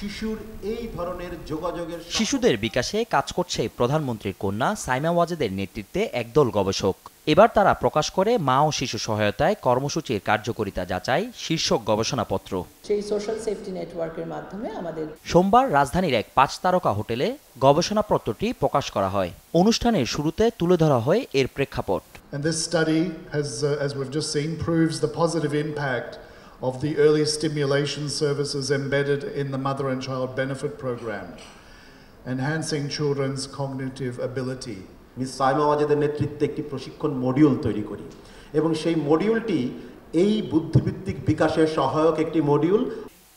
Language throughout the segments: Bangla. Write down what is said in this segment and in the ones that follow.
শিশুর এই ধরনের যোগাযোগের শিশুদের বিকাশে কাজ করছে প্রধানমন্ত্রীর কন্যা সাইমা ওয়াজেদের নেতৃত্বে একদল গবেষক। এবার তারা প্রকাশ করে মা ও শিশু সহায়তায় কর্মসূচির কার্যকারিতা যাচাই শীর্ষক গবেষণাপত্র। সেই সোশ্যাল সেফটি নেটওয়ার্কের মাধ্যমে আমাদের সোমবার রাজধানীর এক পাঁচ তারকা হোটেলে গবেষণাপত্রটি প্রকাশ করা হয়। অনুষ্ঠানের শুরুতে তুলে ধরা হয় এর প্রেক্ষাপট। And this study has, uh, as we've just seen, proves the positive impact of the early stimulation services embedded in the Mother and Child Benefit Program, enhancing children's cognitive ability. Miss Saima ওয়াজেদের নেতৃত্বে একটি প্রশিক্ষণ মডিউল তৈরি করি। এবং সেই মডিউলটি এই বুদ্ধিভিত্তিক বিকাশের সহায়ক একটি মডিউল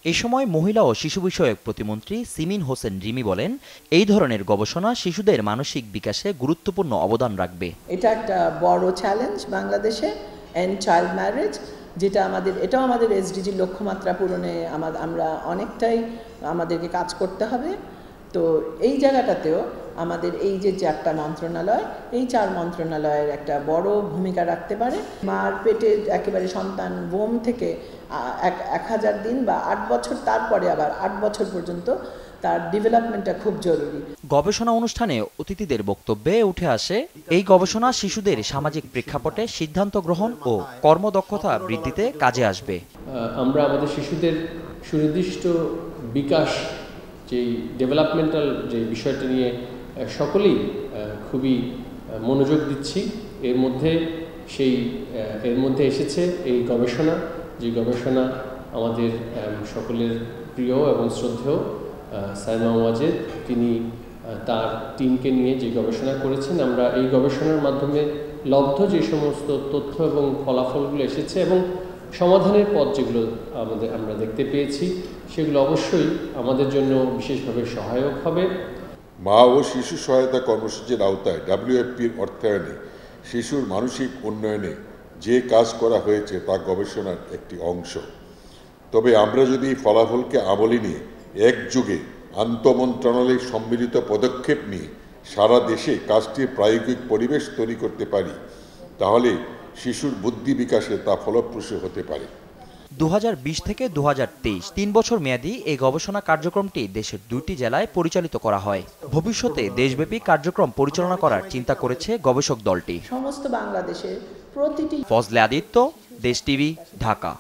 এ সময় মহিলা ও শিশু বিষয়ক প্রতিমন্ত্রী সিমিন হোসেন রিমি বলেন এই ধরনের গবেষণা শিশুদের মানসিক বিকাশে গুরুত্বপূর্ণ অবদান রাখবে। এটা একটা বড় চ্যালেঞ্জ বাংলাদেশে এন্ড চাইল্ড ম্যারেজ যেটা আমাদের, এটাও আমাদের এসডিজির লক্ষ্যমাত্রা পূরণে আমরা অনেকটাই আমাদেরকে কাজ করতে হবে। তো এই জায়গাটাতেও আমাদের এই যে চারটা মন্ত্রণালয়, এই চার মন্ত্রণালয়ের একটা বড় ভূমিকা রাখতে পারে। মার পেটে একেবারে সন্তান বোম থেকে এক এক হাজার দিন বা আট বছর তারপরে আবার আট বছর পর্যন্ত তার ডেভেলপমেন্টটা খুব জরুরি। গবেষণা অনুষ্ঠানে অতিথিদের বক্তব্যে উঠে আসে এই গবেষণা শিশুদের সামাজিক প্রেক্ষাপটে সিদ্ধান্ত গ্রহণ ও কর্মদক্ষতা বৃদ্ধিতে কাজে আসবে। আমরা আমাদের শিশুদের সুনির্দিষ্ট বিকাশ যেই ডেভেলপমেন্টাল যে বিষয়টি নিয়ে সকলেই খুবই মনোযোগ দিচ্ছি। এর মধ্যে সেই এর মধ্যে এসেছে এই গবেষণা যে গবেষণা আমাদের সকলের প্রিয় এবং শ্রদ্ধেয়। সাইমা ওয়াজেদ, তিনি তার টিমকে নিয়ে যে গবেষণা করেছেন, আমরা এই গবেষণার মাধ্যমে লব্ধ যে সমস্ত তথ্য এবং ফলাফলগুলো এসেছে এবং সমাধানের পথ যেগুলো আমাদের, আমরা দেখতে পেয়েছি, সেগুলো অবশ্যই আমাদের জন্য বিশেষভাবে সহায়ক হবে। মা ও শিশু সহায়তা কর্মসূচির আওতায় ডাব্লিউএফপির অর্থায়নে শিশুর মানসিক উন্নয়নে যে কাজ করা হয়েছে তা গবেষণার একটি অংশ। তবে আমরা যদি ফলাফলকে আমলে নিয়ে একযুগে আন্তমন্ত্রণালয় সম্মিলিত পদক্ষেপ নিয়ে সারা দেশে কাজটির প্রায়োগিক পরিবেশ তৈরি করতে পারি তাহলে শিশুর বুদ্ধি বিকাশে তা ফলপ্রসূ হতে পারে। দু হাজার বিশ থেকে দু তিন বছর মেয়াদী এই গবেষণা কার্যক্রমটি দেশের দুইটি জেলায় পরিচালিত করা হয়। ভবিষ্যতে দেশব্যাপী কার্যক্রম পরিচালনা করার চিন্তা করেছে গবেষক দলটি। সমস্ত বাংলাদেশের প্রতিটি ফজলে আদিত্য দেশ টিভি ঢাকা।